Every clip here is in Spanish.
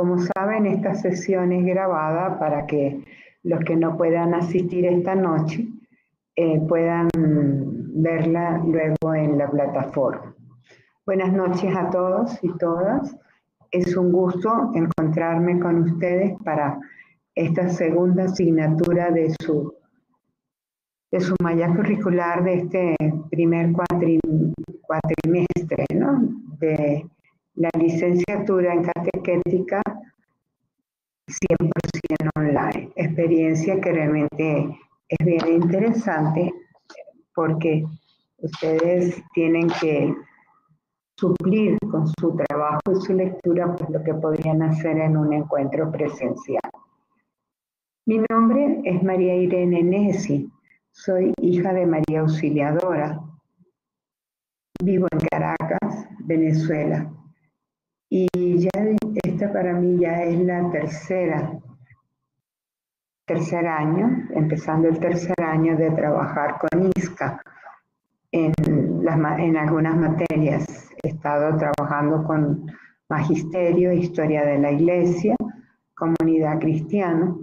Como saben, esta sesión es grabada para que los que no puedan asistir esta noche eh, puedan verla luego en la plataforma. Buenas noches a todos y todas. Es un gusto encontrarme con ustedes para esta segunda asignatura de su, de su malla curricular de este primer cuatrimestre, ¿no? De la licenciatura en catequética 100% online. Experiencia que realmente es bien interesante porque ustedes tienen que suplir con su trabajo y su lectura pues, lo que podrían hacer en un encuentro presencial. Mi nombre es María Irene Nesi, soy hija de María Auxiliadora, vivo en Caracas, Venezuela, y ya esta para mí ya es la tercera, tercer año, empezando el tercer año de trabajar con ISCA en, las, en algunas materias. He estado trabajando con magisterio, historia de la iglesia, comunidad cristiana,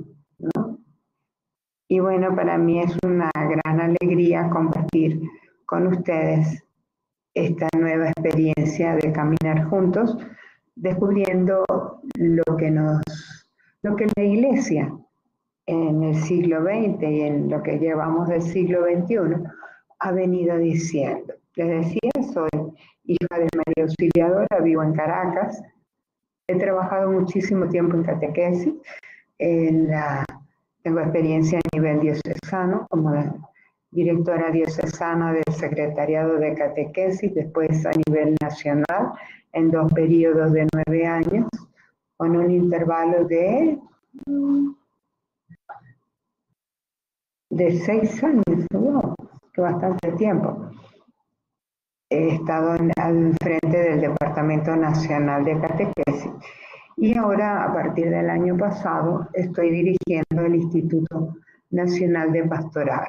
Y bueno, para mí es una gran alegría compartir con ustedes esta nueva experiencia de caminar juntos descubriendo lo que nos, lo que la iglesia en el siglo XX y en lo que llevamos del siglo XXI ha venido diciendo. Les decía, soy hija de María Auxiliadora, vivo en Caracas, he trabajado muchísimo tiempo en catequesis, en la, tengo experiencia a nivel diocesano como directora diocesana del Secretariado de Catequesis, después a nivel nacional en dos periodos de nueve años, con un intervalo de, de seis años, que bastante tiempo. He estado al frente del Departamento Nacional de Catequesis. Y ahora, a partir del año pasado, estoy dirigiendo el Instituto Nacional de Pastoral,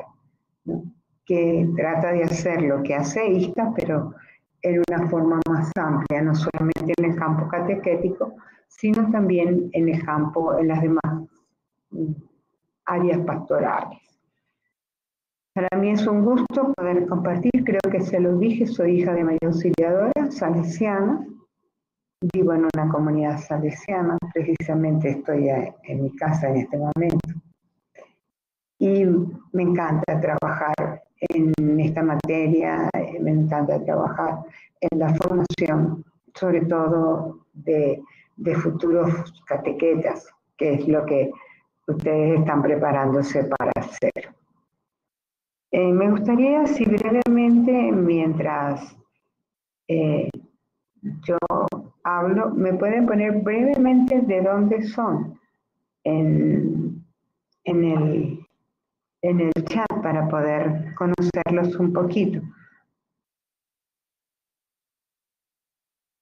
que trata de hacer lo que hace ISTA, pero en una forma más amplia, no solamente en el campo catequético, sino también en el campo, en las demás mm, áreas pastorales. Para mí es un gusto poder compartir, creo que se lo dije, soy hija de María Auxiliadora, salesiana, vivo en una comunidad salesiana, precisamente estoy en mi casa en este momento. Y me encanta trabajar en esta materia, eh, me encanta trabajar en la formación, sobre todo de, futuros catequetas, que es lo que ustedes están preparándose para hacer. Eh, me gustaría, si brevemente, mientras eh, yo hablo, me pueden poner brevemente de dónde son en, en el en el chat para poder conocerlos un poquito.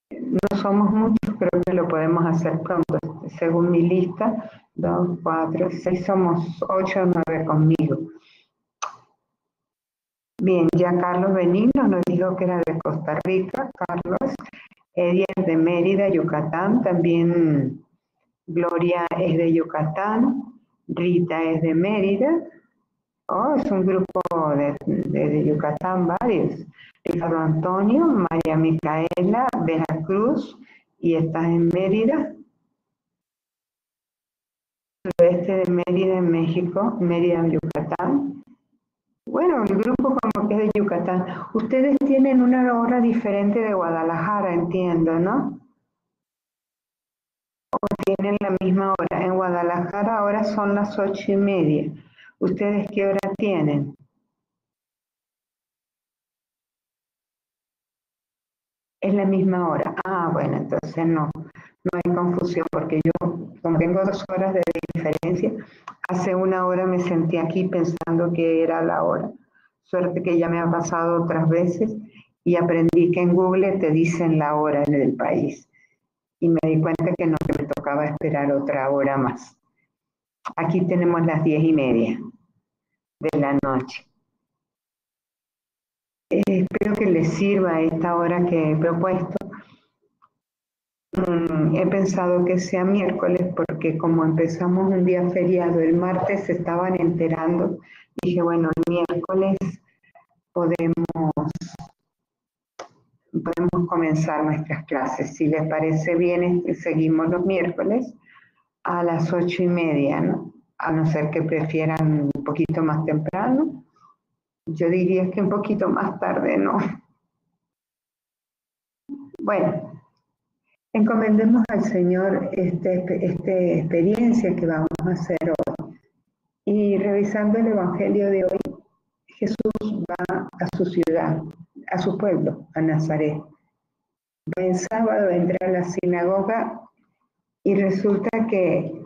No somos muchos, creo que lo podemos hacer pronto. Según mi lista, dos, cuatro, seis, somos ocho o nueve conmigo. Bien, ya Carlos Benigno nos dijo que era de Costa Rica. Carlos, Eddie es de Mérida, Yucatán. También Gloria es de Yucatán. Rita es de Mérida. Oh, es un grupo de, Yucatán, varios. Ricardo Antonio, María Micaela, Veracruz y estás en Mérida. Suroeste de Mérida, en México, Mérida, Yucatán. Bueno, el grupo como que es de Yucatán. Ustedes tienen una hora diferente de Guadalajara, entiendo, ¿no? O tienen la misma hora. En Guadalajara ahora son las ocho y media. ¿Ustedes qué hora tienen? Es la misma hora. Ah, bueno, entonces no, no hay confusión porque yo, tengo dos horas de diferencia, hace una hora me sentí aquí pensando que era la hora. Suerte que ya me ha pasado otras veces y aprendí que en Google te dicen la hora en el país. Y me di cuenta que no, me tocaba esperar otra hora más. Aquí tenemos las diez y media de la noche. Espero que les sirva esta hora que he propuesto. mm, he pensado que sea miércoles porque como empezamos un día feriado, el martes se estaban enterando, dije, bueno, el miércoles podemos, podemos comenzar nuestras clases. Si les parece bien, seguimos los miércoles a las ocho y media, ¿no? A no ser que prefieran un poquito más temprano. Yo diría que un poquito más tarde, ¿no? Bueno, encomendemos al Señor esta este experiencia que vamos a hacer hoy. Y revisando el Evangelio de hoy, Jesús va a su ciudad, a su pueblo, a Nazaret. El sábado entra a la sinagoga y resulta que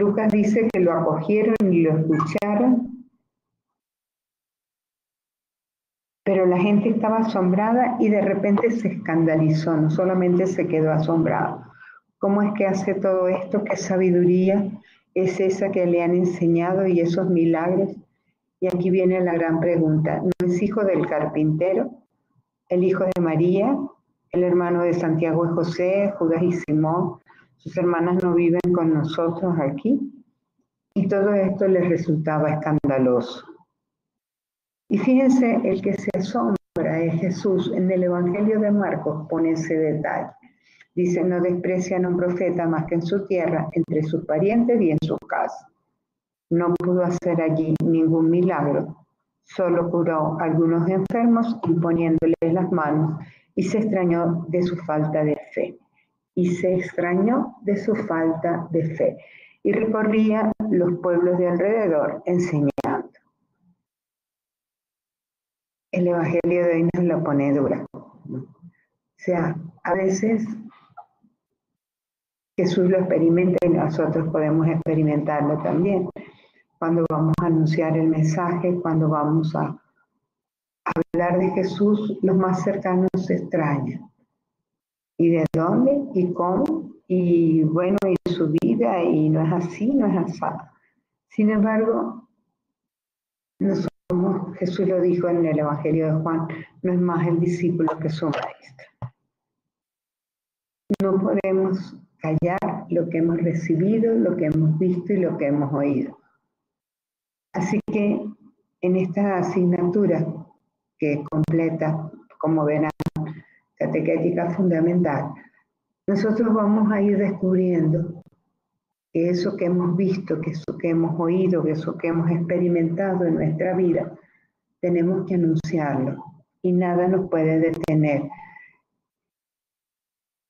Lucas dice que lo acogieron y lo escucharon, pero la gente estaba asombrada y de repente se escandalizó, no solamente se quedó asombrado. ¿Cómo es que hace todo esto? ¿Qué sabiduría es esa que le han enseñado y esos milagros? Y aquí viene la gran pregunta. ¿No es hijo del carpintero? ¿El hijo de María? ¿El hermano de Santiago y José, Judas y Simón? Sus hermanas no viven con nosotros aquí. Y todo esto les resultaba escandaloso. Y fíjense, el que se asombra es Jesús. En el Evangelio de Marcos pone ese detalle. Dice, no desprecian a un profeta más que en su tierra, entre sus parientes y en su casa. No pudo hacer allí ningún milagro, solo curó a algunos enfermos imponiéndoles las manos y se extrañó de su falta de fe y se extrañó de su falta de fe y recorría los pueblos de alrededor enseñando. El Evangelio de hoy nos lo pone dura. O sea, a veces Jesús lo experimenta y nosotros podemos experimentarlo también. Cuando vamos a anunciar el mensaje, cuando vamos a hablar de Jesús, los más cercanos se extrañan y de dónde y cómo y bueno, y su vida y no es así, no es así. Sin embargo, no somos, Jesús lo dijo en el Evangelio de Juan, no es más el discípulo que su maestro. No podemos callar lo que hemos recibido, lo que hemos visto y lo que hemos oído. Así que en esta asignatura que completa, como verán, catequética fundamental, nosotros vamos a ir descubriendo que eso que hemos visto, que eso que hemos oído, que eso que hemos experimentado en nuestra vida, tenemos que anunciarlo y nada nos puede detener.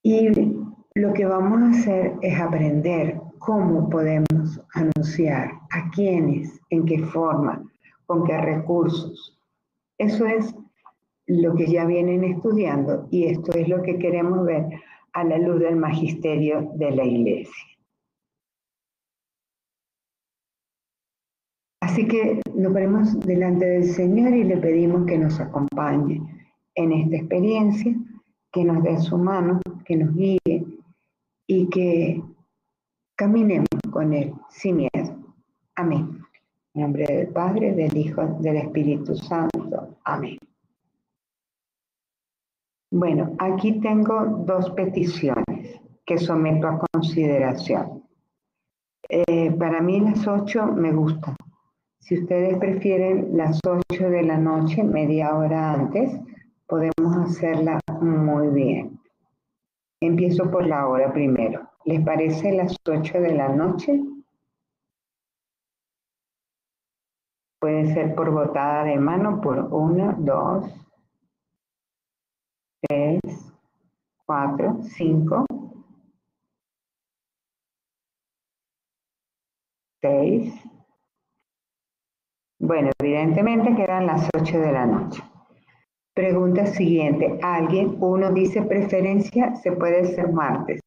Y lo que vamos a hacer es aprender cómo podemos anunciar, a quiénes, en qué forma, con qué recursos. Eso es lo que ya vienen estudiando y esto es lo que queremos ver a la luz del magisterio de la Iglesia. Así que nos ponemos delante del Señor y le pedimos que nos acompañe en esta experiencia, que nos dé su mano, que nos guíe y que caminemos con Él sin miedo. Amén. En nombre del Padre, del Hijo, del Espíritu Santo. Amén. Bueno, aquí tengo dos peticiones que someto a consideración. Eh, para mí las ocho me gustan. Si ustedes prefieren las ocho de la noche, media hora antes, podemos hacerla muy bien. Empiezo por la hora primero. ¿Les parece las ocho de la noche? Puede ser por botada de mano, por una, dos, tres, cuatro, cinco, seis. Bueno, evidentemente quedan las ocho de la noche. Pregunta siguiente. Alguien, uno dice preferencia, se puede ser martes.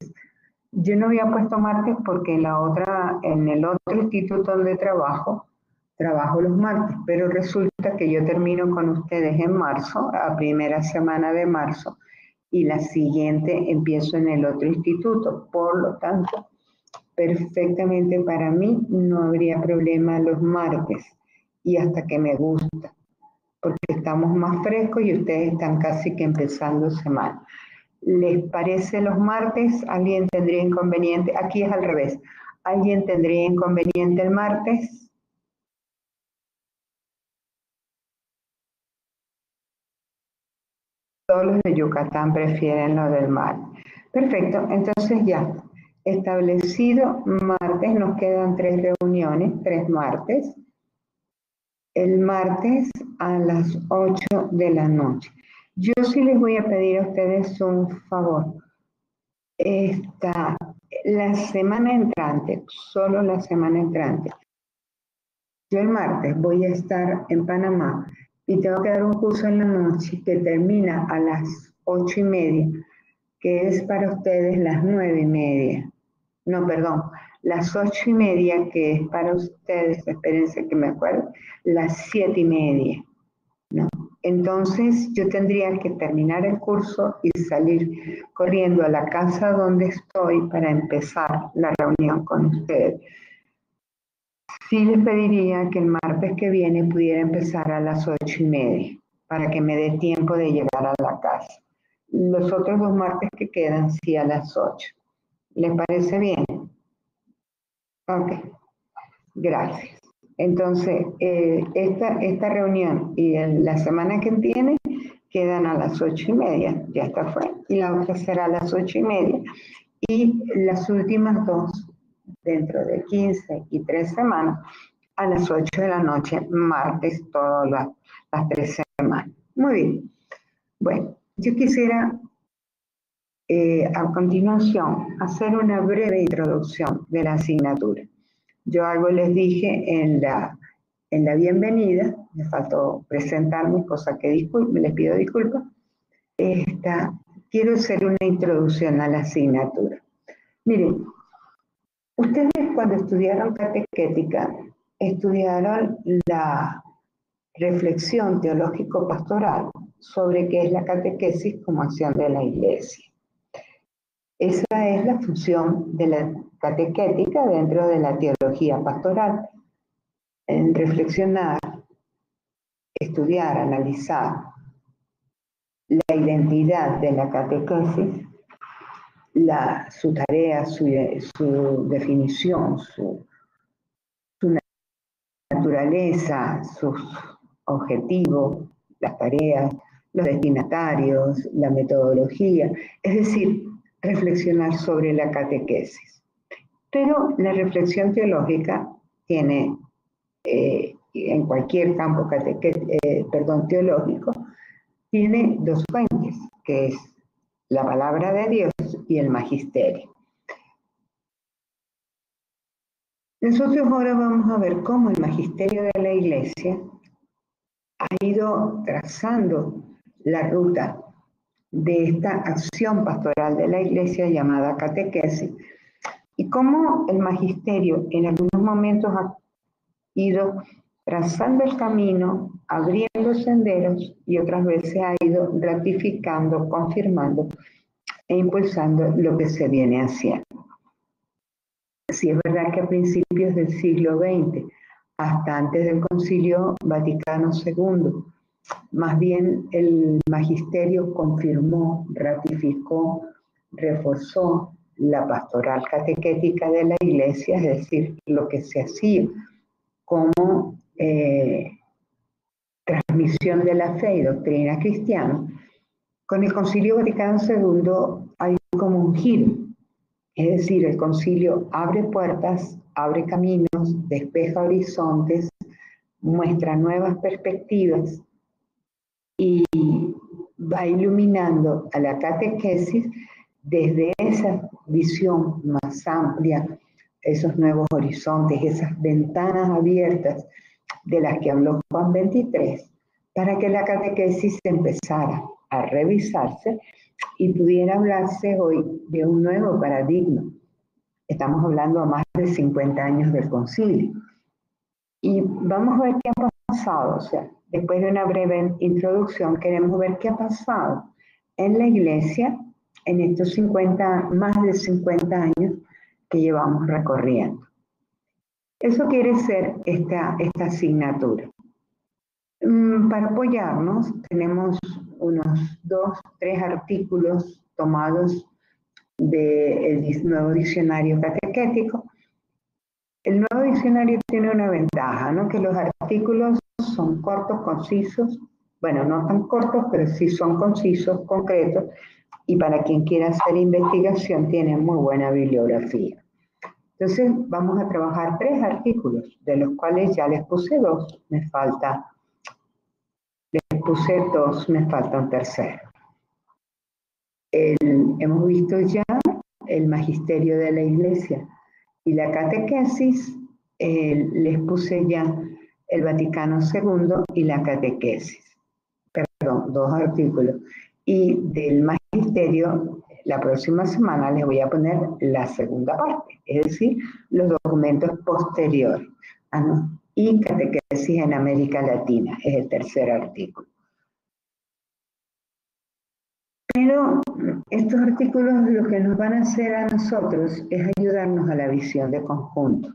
Yo no había puesto martes porque en la otra, en el otro instituto donde trabajo, trabajo los martes, pero resulta que yo termino con ustedes en marzo, a primera semana de marzo, y la siguiente empiezo en el otro instituto. Por lo tanto, perfectamente para mí no habría problema los martes y hasta que me gusta, porque estamos más frescos y ustedes están casi que empezando semana. ¿Les parece los martes? ¿Alguien tendría inconveniente? Aquí es al revés. ¿Alguien tendría inconveniente el martes? Todos los de Yucatán prefieren lo del mar. Perfecto, entonces ya, establecido martes, nos quedan tres reuniones, tres martes. El martes a las 8 de la noche. Yo sí les voy a pedir a ustedes un favor. Esta, la semana entrante, solo la semana entrante. Yo el martes voy a estar en Panamá y tengo que dar un curso en la noche que termina a las ocho y media, que es para ustedes las nueve y media. No, perdón, las ocho y media, que es para ustedes, espérense que me acuerdo, las siete y media. ¿no? Entonces yo tendría que terminar el curso y salir corriendo a la casa donde estoy para empezar la reunión con ustedes. Sí les pediría que el martes que viene pudiera empezar a las ocho y media para que me dé tiempo de llegar a la casa. Los otros dos martes que quedan, sí a las ocho. ¿Les parece bien? Ok, gracias. Entonces, eh, esta, esta reunión y la semana que viene quedan a las ocho y media, ya está fue, y la otra será a las ocho y media. Y las últimas dos, dentro de 15 y tres semanas, a las 8 de la noche, martes, todas las, las tres semanas. Muy bien. Bueno, yo quisiera eh, a continuación hacer una breve introducción de la asignatura. Yo algo les dije en la, en la bienvenida, me faltó presentarme, cosa que les pido disculpas. Esta, quiero hacer una introducción a la asignatura. Miren, ustedes cuando estudiaron catequética, estudiaron la reflexión teológico-pastoral sobre qué es la catequesis como acción de la iglesia. Esa es la función de la catequética dentro de la teología pastoral, en reflexionar, estudiar, analizar la identidad de la catequesis, la, su tarea, su, definición, su, su naturaleza, sus objetivos, las tareas, los destinatarios, la metodología, es decir, reflexionar sobre la catequesis. Pero la reflexión teológica tiene, eh, en cualquier campo eh, perdón, teológico, tiene dos fuentes, que es la palabra de Dios y el magisterio. Nosotros ahora vamos a ver cómo el magisterio de la iglesia ha ido trazando la ruta de esta acción pastoral de la iglesia llamada catequesis y cómo el magisterio en algunos momentos ha ido trazando el camino, abriendo senderos y otras veces ha ido ratificando, confirmando e impulsando lo que se viene haciendo. Si es verdad que a principios del siglo XX, hasta antes del Concilio Vaticano II, más bien el magisterio confirmó, ratificó, reforzó la pastoral catequética de la iglesia, es decir, lo que se hacía como eh, transmisión de la fe y doctrina cristiana. Con el Concilio Vaticano II hay como un giro, es decir, el concilio abre puertas, abre caminos, despeja horizontes, muestra nuevas perspectivas y va iluminando a la catequesis desde esa visión más amplia, esos nuevos horizontes, esas ventanas abiertas de las que habló Juan 23, para que la catequesis empezara a revisarse y pudiera hablarse hoy de un nuevo paradigma. Estamos hablando a más de 50 años del concilio. Y vamos a ver qué ha pasado, o sea, después de una breve introducción, queremos ver qué ha pasado en la iglesia en estos 50, más de 50 años que llevamos recorriendo. Eso quiere ser esta, esta asignatura. Mm, para apoyarnos tenemos unos dos, tres artículos tomados del nuevo diccionario catequético. El nuevo diccionario tiene una ventaja, ¿no? que los artículos son cortos, concisos, bueno, no tan cortos, pero sí son concisos, concretos, y para quien quiera hacer investigación tiene muy buena bibliografía. Entonces vamos a trabajar tres artículos, de los cuales ya les puse dos, me falta, les puse dos, me falta un tercero. hemos visto ya el magisterio de la iglesia y la catequesis, les puse ya el Vaticano II y la catequesis. Perdón, dos artículos. Y del magisterio, la próxima semana les voy a poner la segunda parte, es decir, los documentos posteriores. Ah, y catequesis en América Latina, es el tercer artículo. Pero estos artículos lo que nos van a hacer a nosotros es ayudarnos a la visión de conjunto.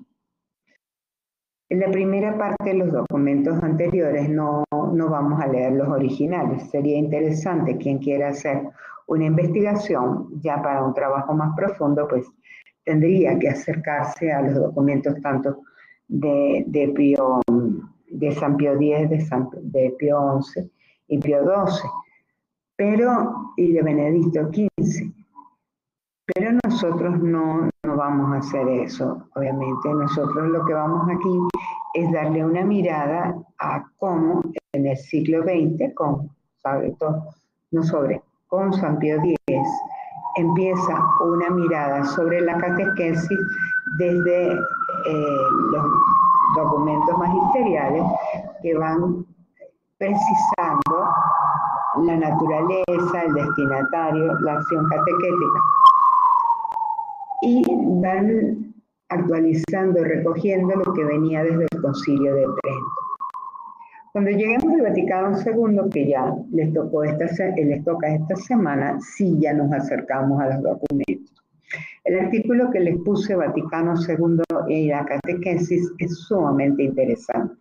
En la primera parte de los documentos anteriores no, no vamos a leer los originales. Sería interesante quien quiera hacer una investigación ya para un trabajo más profundo, pues tendría que acercarse a los documentos tanto de, de, Pío, de San Pío X, de, San, de Pío XI y Pío XII, pero, y de Benedicto XV. Pero nosotros no, no vamos a hacer eso, obviamente. Nosotros lo que vamos aquí es darle una mirada a cómo en el siglo XX, con, sobre todo, no sobre, con San Pío X, empieza una mirada sobre la catequesis desde eh, los documentos magisteriales que van precisando la naturaleza, el destinatario, la acción catequética. Y van actualizando, recogiendo lo que venía desde el concilio de Trento. Cuando lleguemos al Vaticano II, que ya les, tocó esta, les toca esta semana, sí ya nos acercamos a los documentos. El artículo que les puse, Vaticano II y la catequesis, es sumamente interesante.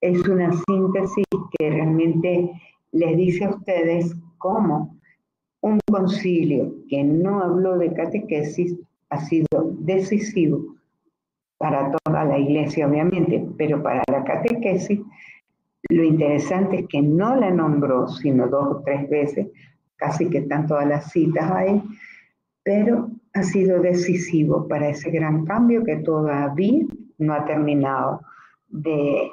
Es una síntesis que realmente les dice a ustedes cómo un concilio que no habló de catequesis ha sido decisivo para toda la iglesia, obviamente, pero para la catequesis, lo interesante es que no la nombró, sino dos o tres veces, casi que están todas las citas ahí, pero ha sido decisivo para ese gran cambio que todavía no ha terminado de,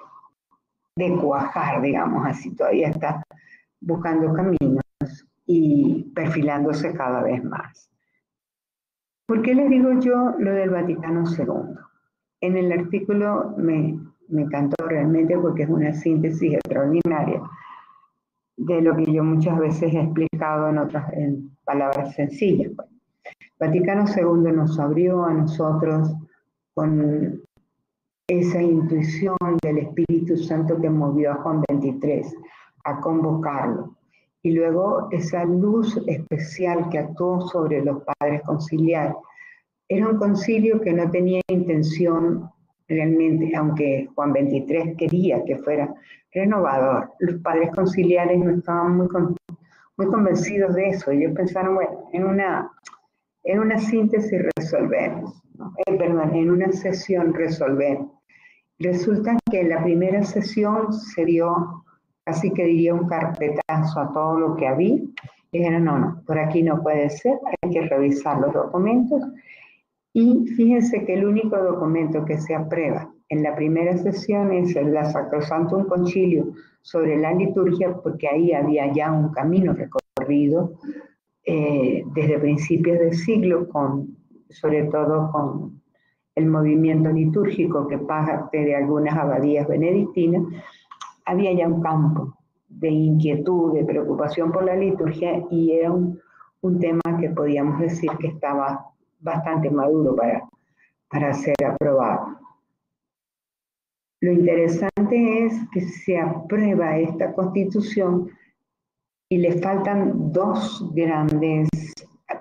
de cuajar, digamos así, todavía está buscando caminos y perfilándose cada vez más. ¿Por qué les digo yo lo del Vaticano II? En el artículo me, me encantó realmente porque es una síntesis extraordinaria de lo que yo muchas veces he explicado en otras en palabras sencillas. Pues. Vaticano II nos abrió a nosotros con esa intuición del Espíritu Santo que movió a Juan XXIII a convocarlo y luego esa luz especial que actuó sobre los padres conciliares. Era un concilio que no tenía intención realmente, aunque Juan XXIII quería que fuera renovador, los padres conciliares no estaban muy, muy convencidos de eso. Ellos pensaron, bueno, en una, en una síntesis resolvemos, eh, perdón, en una sesión resolvemos. Resulta que en la primera sesión se dio Así que diría un carpetazo a todo lo que había. Y dijeron, no, no, por aquí no puede ser, hay que revisar los documentos. Y fíjense que el único documento que se aprueba en la primera sesión es el la Sacrosantum Concilio sobre la liturgia, porque ahí había ya un camino recorrido eh, desde principios del siglo, con, sobre todo con el movimiento litúrgico que parte de algunas abadías benedictinas, había ya un campo de inquietud, de preocupación por la liturgia y era un, tema que podíamos decir que estaba bastante maduro para, para ser aprobado. Lo interesante es que se aprueba esta constitución y le faltan dos grandes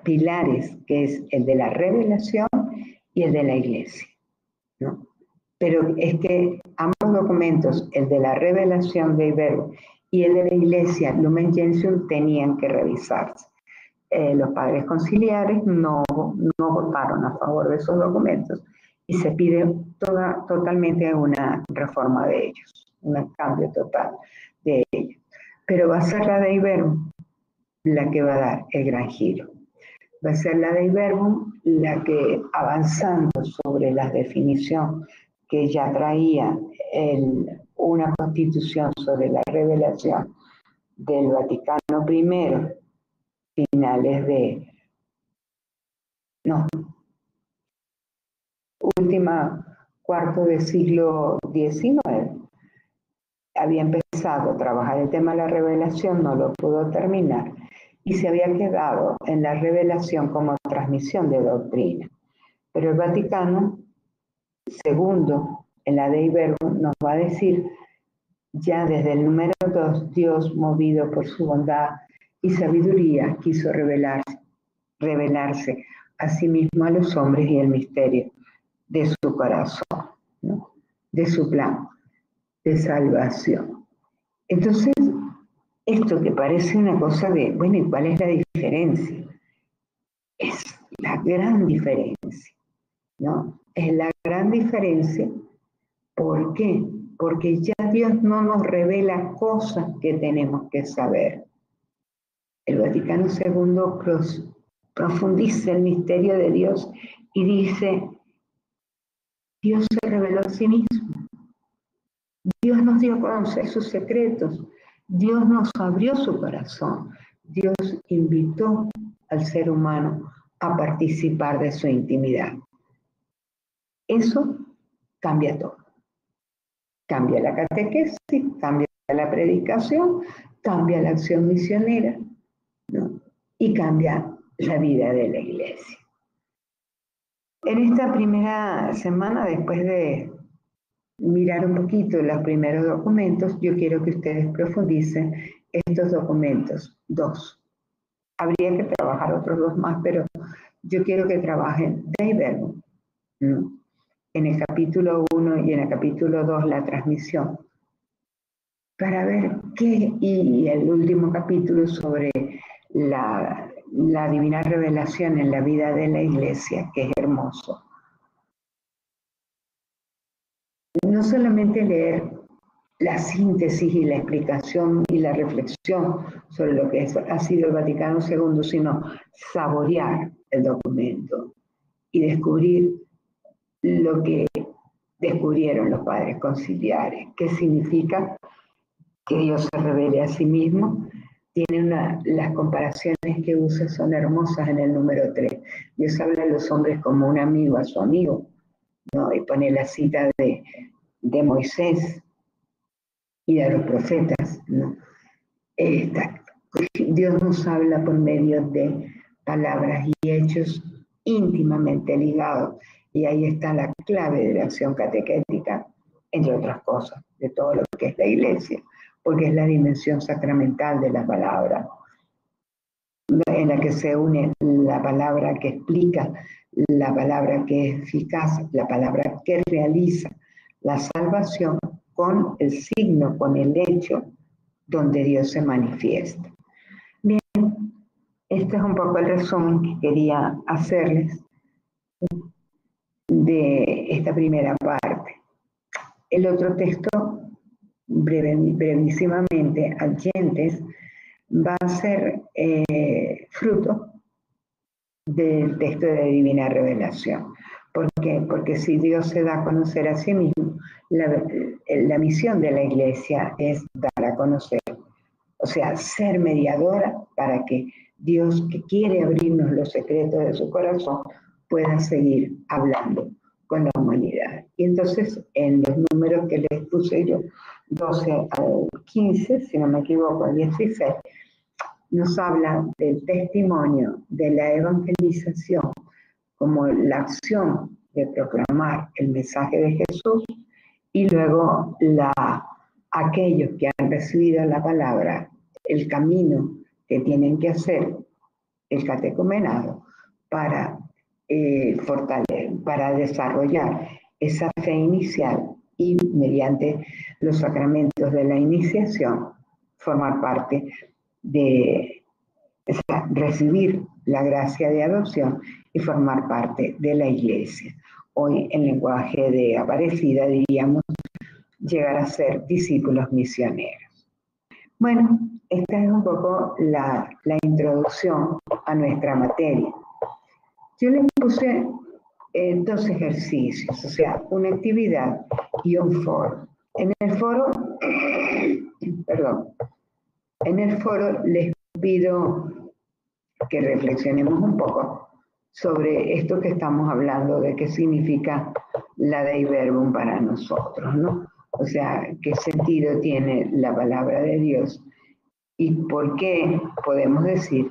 pilares, que es el de la revelación y el de la iglesia. pero es que ambos documentos, el de la revelación de Ibero y el de la Iglesia Lumen Gentium, tenían que revisarse. eh, los padres conciliares no, no votaron a favor de esos documentos y se pide toda, totalmente una reforma de ellos, un cambio total de ellos. Pero va a ser la de Iberum la que va a dar el gran giro. Va a ser la de Iberum la que, avanzando sobre la definición que ya traía una constitución sobre la revelación del Vaticano I, finales de, no, última cuarto del siglo XIX, había empezado a trabajar el tema de la revelación, no lo pudo terminar, y se había quedado en la revelación como transmisión de doctrina. Pero el Vaticano, segundo, en la Dei Verbum, nos va a decir, ya desde el número dos, Dios, movido por su bondad y sabiduría, quiso revelarse, revelarse a sí mismo a los hombres y el misterio de su corazón, de su plan de salvación. Entonces, esto que parece una cosa de, bueno, ¿y cuál es la diferencia? Es la gran diferencia, ¿no? Es la gran diferencia. ¿Por qué? Porque ya Dios no nos revela cosas que tenemos que saber. El Vaticano II profundiza el misterio de Dios y dice, Dios se reveló a sí mismo. Dios nos dio a conocer sus secretos. Dios nos abrió su corazón. Dios invitó al ser humano a participar de su intimidad. Eso cambia todo. Cambia la catequesis, cambia la predicación, cambia la acción misionera y cambia la vida de la iglesia. En esta primera semana, después de mirar un poquito los primeros documentos, yo quiero que ustedes profundicen estos documentos. Dos. Habría que trabajar otros dos más, pero yo quiero que trabajen de verbo. En el capítulo 1 y en el capítulo 2 la transmisión. Para ver qué, y el último capítulo sobre la, la divina revelación en la vida de la iglesia, que es hermoso no solamente leer la síntesis y la explicación y la reflexión sobre lo que ha sido el Vaticano II, sino saborear el documento y descubrir lo que descubrieron los padres conciliares, qué significa que Dios se revele a sí mismo. Tiene una, las comparaciones que usa son hermosas en el número 3. Dios habla de los hombres como un amigo a su amigo, ¿no? y pone la cita de de Moisés y de los profetas. Dios nos habla por medio de palabras y hechos íntimamente ligados. Y ahí está la clave de la acción catequética, entre otras cosas, de todo lo que es la iglesia, porque es la dimensión sacramental de la palabra, en la que se une la palabra que explica, la palabra que es eficaz, la palabra que realiza, la salvación con el signo, con el hecho donde Dios se manifiesta. Bien, este es un poco el resumen que quería hacerles de esta primera parte. El otro texto, brevísimamente, Allentes, va a ser eh, fruto del texto de Divina Revelación. ¿Por qué? Porque si Dios se da a conocer a sí mismo, la, misión de la iglesia es dar a conocer, o sea, ser mediadora para que Dios que quiere abrirnos los secretos de su corazón pueda seguir hablando con la humanidad. Y entonces en los números que les puse yo, 12 al 15, si no me equivoco, al 16, nos habla del testimonio de la evangelización como la acción de proclamar el mensaje de Jesús y luego la, aquellos que han recibido la palabra, el camino que tienen que hacer el catecumenado para, eh, fortalecer, para desarrollar esa fe inicial y mediante los sacramentos de la iniciación formar parte de, recibir la gracia de adopción y formar parte de la iglesia. Hoy en lenguaje de Aparecida diríamos llegar a ser discípulos misioneros. Bueno, esta es un poco la, introducción a nuestra materia. Yo les puse eh, dos ejercicios, o sea, una actividad y un foro. En el foro, perdón, en el foro les pido que reflexionemos un poco sobre esto que estamos hablando, de qué significa la Dei Verbum para nosotros, ¿no? O sea, qué sentido tiene la palabra de Dios y por qué podemos decir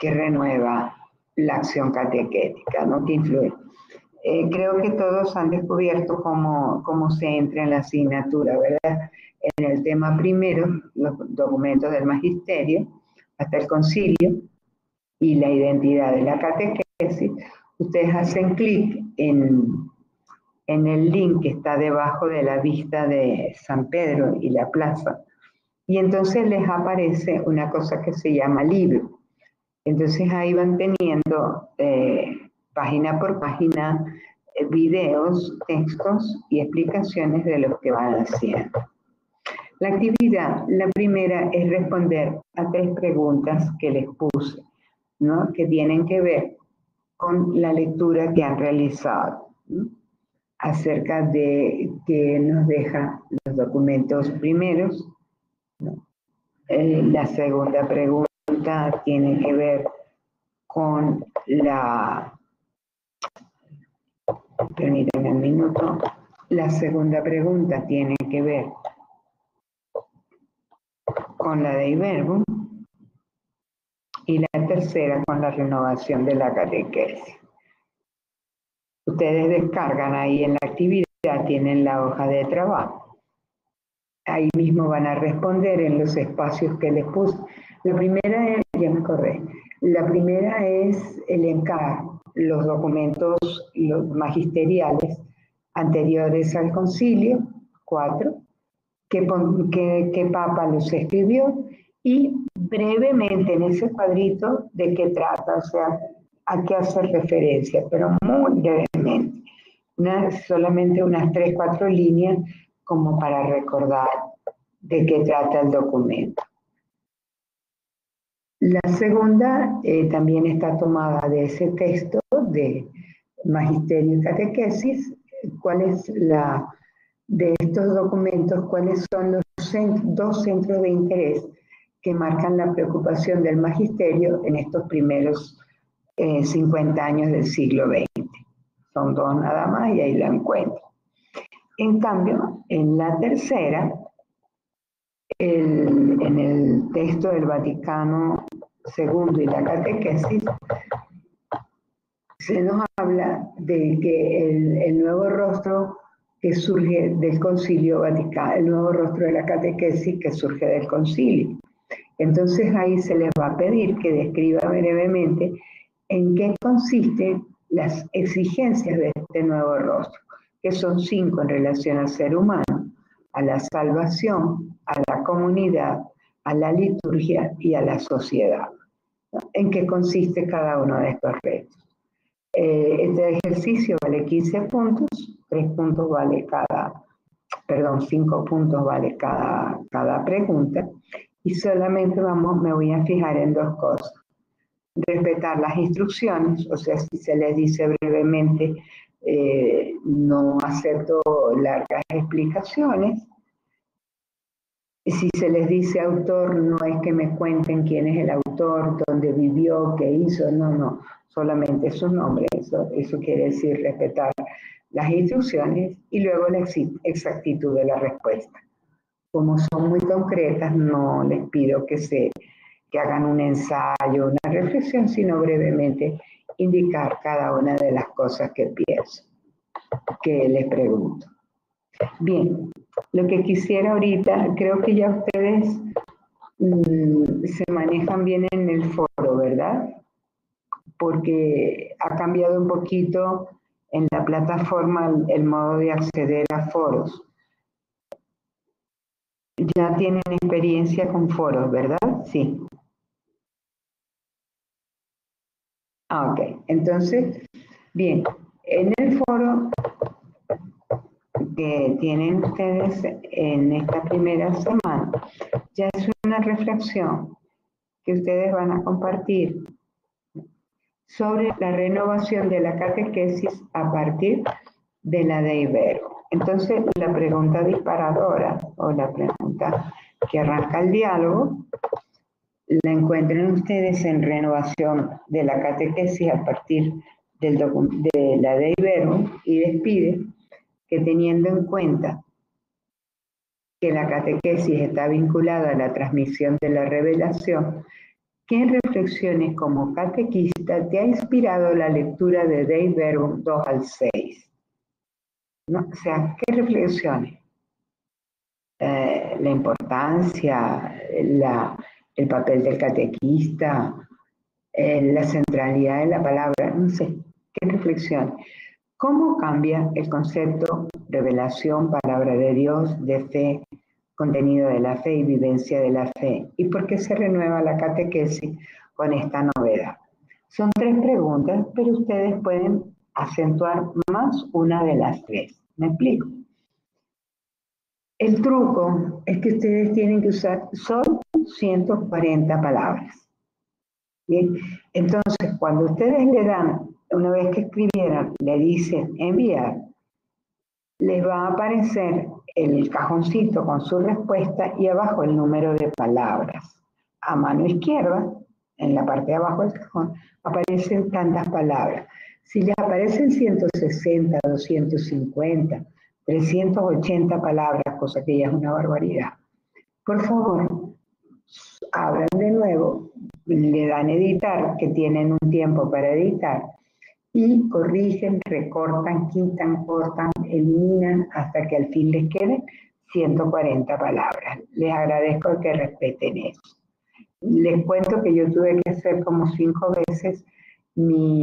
que renueva la acción catequética, ¿no? Que influye. Eh, creo que todos han descubierto cómo, cómo se entra en la asignatura, ¿verdad? En el tema primero, los documentos del magisterio, hasta el concilio y la identidad de la catequesis, ustedes hacen clic en, en el link que está debajo de la vista de San Pedro y la plaza, y entonces les aparece una cosa que se llama libro. Entonces ahí van teniendo eh, página por página eh, videos, textos y explicaciones de lo que van haciendo. La actividad, la primera es responder a tres preguntas que les puse, ¿no? que tienen que ver con la lectura que han realizado acerca de qué nos deja los documentos primeros. Eh, la segunda pregunta tiene que ver con la... Permítanme un minuto. La segunda pregunta tiene que ver con la de Iberbo y la tercera con la renovación de la catequesis. Ustedes descargan ahí en la actividad, tienen la hoja de trabajo. Ahí mismo van a responder en los espacios que les puse. La primera es, ya me acordé, la primera es el encargo, los documentos magisteriales anteriores al concilio, cuatro, qué, qué papa los escribió y brevemente en ese cuadrito de qué trata, o sea, a qué hace referencia, pero muy brevemente. solamente unas tres, cuatro líneas como para recordar de qué trata el documento. La segunda eh, también está tomada de ese texto de Magisterio y Catequesis, cuál es la, de estos documentos, cuáles son los dos centros de interés que marcan la preocupación del magisterio en estos primeros 50 eh, años del siglo XX. Son dos nada más y ahí la encuentro. En cambio, en la tercera, en el texto del Vaticano II y la catequesis, se nos habla de que el nuevo rostro que surge del concilio vaticano, el nuevo rostro de la catequesis que surge del concilio. Entonces ahí se les va a pedir que describa brevemente en qué consisten las exigencias de este nuevo rostro, que son cinco en relación al ser humano, a la salvación, a la comunidad, a la liturgia y a la sociedad. ¿En qué consiste cada uno de estos retos? Eh, este ejercicio vale 15 puntos, 3 puntos vale cada, perdón, 5 puntos vale cada, cada pregunta y solamente vamos, me voy a fijar en dos cosas. Respetar las instrucciones, o sea, si se les dice brevemente, eh, no acepto largas explicaciones. Si se les dice autor, no es que me cuenten quién es el autor, dónde vivió, qué hizo, no, no, solamente su nombre. Eso, eso quiere decir respetar las instrucciones y luego la exactitud de la respuesta como son muy concretas, no les pido que, se, que hagan un ensayo, una reflexión, sino brevemente indicar cada una de las cosas que pienso, que les pregunto. Bien, lo que quisiera ahorita, creo que ya ustedes mm, se manejan bien en el foro, ¿verdad? Porque ha cambiado un poquito en la plataforma el modo de acceder a foros ya tienen experiencia con foros, ¿verdad? Sí. Ah, ok. Entonces, bien, en el foro que tienen ustedes en esta primera semana, ya es una reflexión que ustedes van a compartir sobre la renovación de la catequesis a partir de la de Ibero. Entonces, la pregunta disparadora o la pregunta que arranca el diálogo la encuentran ustedes en renovación de la catequesis a partir del de la de Ibero y despide que teniendo en cuenta que la catequesis está vinculada a la transmisión de la revelación, ¿qué reflexiones como catequista te ha inspirado la lectura de Dei Verbum 2 al 6? O sea, ¿qué reflexiones? Eh, la importancia, la, el papel del catequista, eh, la centralidad de la palabra, no sé, qué reflexión. ¿Cómo cambia el concepto revelación, palabra de Dios, de fe, contenido de la fe y vivencia de la fe? ¿Y por qué se renueva la catequesis con esta novedad? Son tres preguntas, pero ustedes pueden acentuar más una de las tres. ¿Me explico? El truco es que ustedes tienen que usar solo 140 palabras. Bien, entonces cuando ustedes le dan, una vez que escribieron, le dicen enviar, les va a aparecer el cajoncito con su respuesta y abajo el número de palabras. A mano izquierda, en la parte de abajo del cajón, aparecen tantas palabras. Si les aparecen 160, 250, 380 palabras, cosa que ya es una barbaridad, por favor, abran de nuevo, le dan editar, que tienen un tiempo para editar, y corrigen, recortan, quitan, cortan, eliminan hasta que al fin les queden 140 palabras. Les agradezco que respeten eso. Les cuento que yo tuve que hacer como cinco veces mi,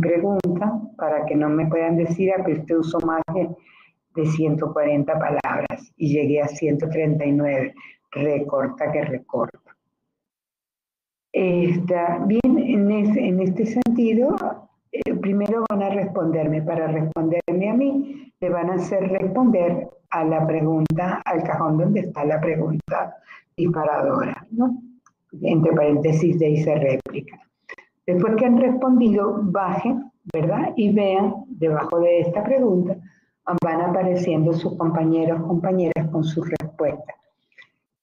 pregunta para que no me puedan decir, a que usted usó más de, de 140 palabras y llegué a 139 recorta que recorta. Está bien, en, este sentido, eh, primero van a responderme, para responderme a mí, le van a hacer responder a la pregunta, al cajón donde está la pregunta disparadora, ¿no? Entre paréntesis dice réplica. Después que han respondido, bajen, ¿verdad? Y vean debajo de esta pregunta, van apareciendo sus compañeros, compañeras con sus respuestas.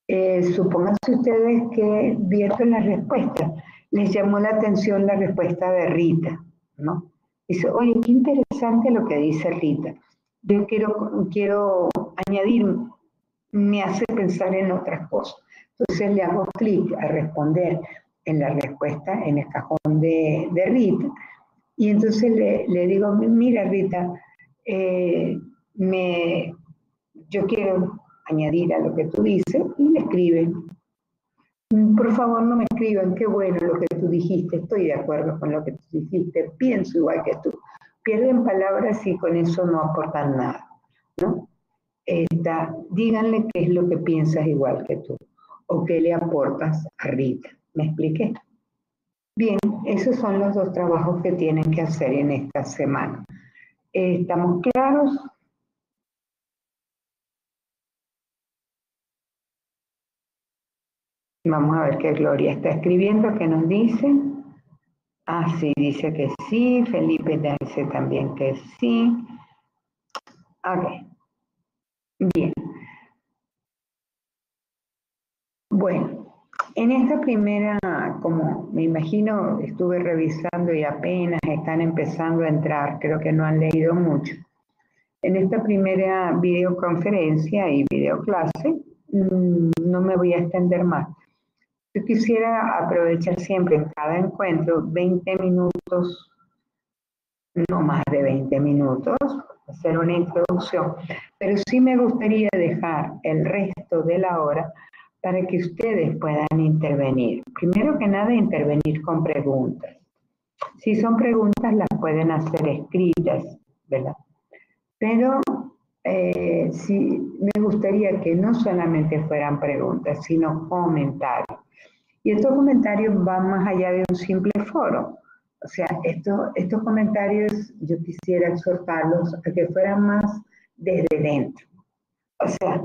Eh, supónganse ustedes que vieron la respuesta. Les llamó la atención la respuesta de Rita, ¿no? Dice, oye, qué interesante lo que dice Rita. Yo quiero, quiero añadir, me hace pensar en otras cosas. Entonces le hago clic a responder en la respuesta en el cajón de, Rita. Y entonces le, digo, mira Rita, eh, me, yo quiero añadir a lo que tú dices y le escriben. Por favor, no me escriban, qué bueno lo que tú dijiste, estoy de acuerdo con lo que tú dijiste, pienso igual que tú. Pierden palabras y con eso no aportan nada, ¿no? díganle qué es lo que piensas igual que tú o qué le aportas a Rita. ¿Me expliqué? Bien, esos son los dos trabajos que tienen que hacer en esta semana. ¿Estamos claros? Vamos a ver qué Gloria está escribiendo, qué nos dice. Ah, sí, dice que sí. Felipe dice también que sí. Ok. Bien. Bueno, en esta primera, como me imagino, estuve revisando y apenas están empezando a entrar, creo que no han leído mucho. En esta primera videoconferencia y videoclase, mm, no me voy a extender más. Yo quisiera aprovechar siempre en cada encuentro 20 minutos, no más de 20 minutos, hacer una introducción, pero sí me gustaría dejar el resto de la hora para que ustedes puedan intervenir. Primero que nada, intervenir con preguntas. Si son preguntas, las pueden hacer escritas, ¿verdad? Pero eh, me gustaría que no solamente fueran preguntas, sino comentarios. Y estos comentarios van más allá de un simple foro. O sea, estos comentarios yo quisiera exhortarlos a que fueran más desde dentro. O sea,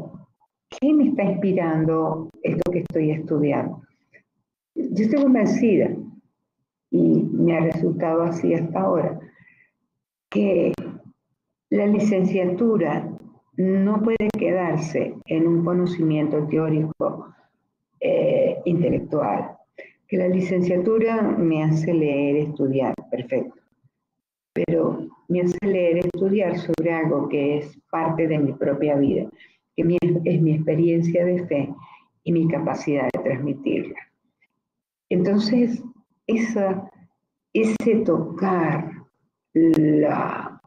¿qué me está inspirando esto que estoy estudiando? Yo estoy convencida, y me ha resultado así hasta ahora, que la licenciatura no puede quedarse en un conocimiento teórico eh, intelectual. Que la licenciatura me hace leer, estudiar, perfecto. Pero me hace leer, estudiar sobre algo que es parte de mi propia vida, que es mi experiencia de fe y mi capacidad de transmitirla. Entonces, ese tocar la,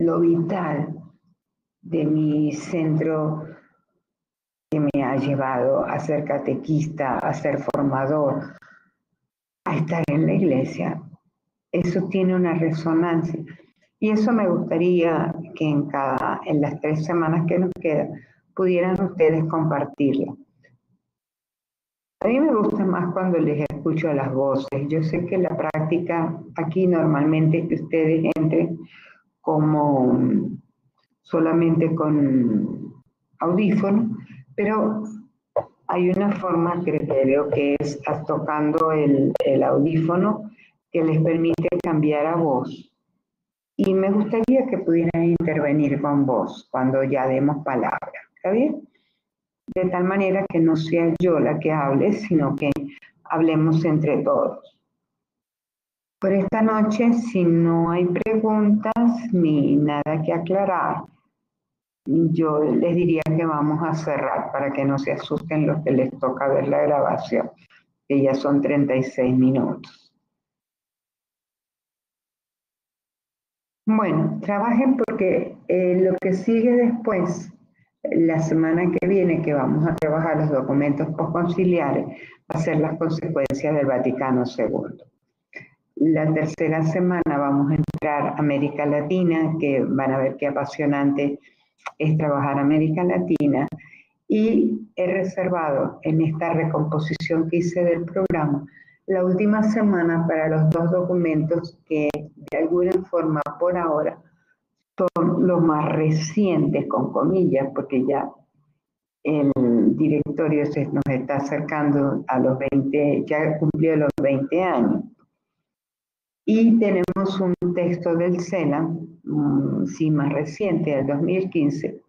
lo vital de mi centro que me ha llevado a ser catequista, a ser formador, a estar en la iglesia, eso tiene una resonancia. Y eso me gustaría que en, cada, en las tres semanas que nos quedan pudieran ustedes compartirlo. A mí me gusta más cuando les escucho las voces. Yo sé que la práctica aquí normalmente es que ustedes entren como solamente con audífono, pero hay una forma que creo que es tocando el, el audífono que les permite cambiar a voz. Y me gustaría que pudieran intervenir con voz cuando ya demos palabra. ¿Está bien? De tal manera que no sea yo la que hable, sino que hablemos entre todos. Por esta noche, si no hay preguntas ni nada que aclarar, yo les diría que vamos a cerrar para que no se asusten los que les toca ver la grabación, que ya son 36 minutos. Bueno, trabajen porque eh, lo que sigue después, la semana que viene, que vamos a trabajar los documentos postconciliares, va a ser las consecuencias del Vaticano II. La tercera semana vamos a entrar a América Latina, que van a ver qué apasionante es trabajar América Latina y he reservado en esta recomposición que hice del programa la última semana para los dos documentos que de alguna forma por ahora son los más recientes, con comillas, porque ya el directorio se nos está acercando a los 20, ya cumplió los 20 años. Y tenemos un texto del SENA, sí más reciente, del 2015,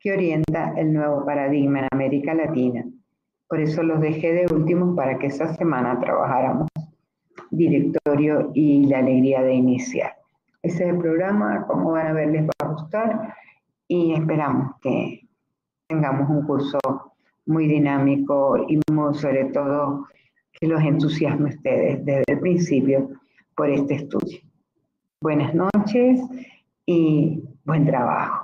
que orienta el nuevo paradigma en América Latina. Por eso los dejé de último para que esa semana trabajáramos directorio y la alegría de iniciar. Ese es el programa, como van a ver, les va a gustar y esperamos que tengamos un curso muy dinámico y sobre todo que los entusiasme ustedes desde el principio por este estudio. Buenas noches y buen trabajo.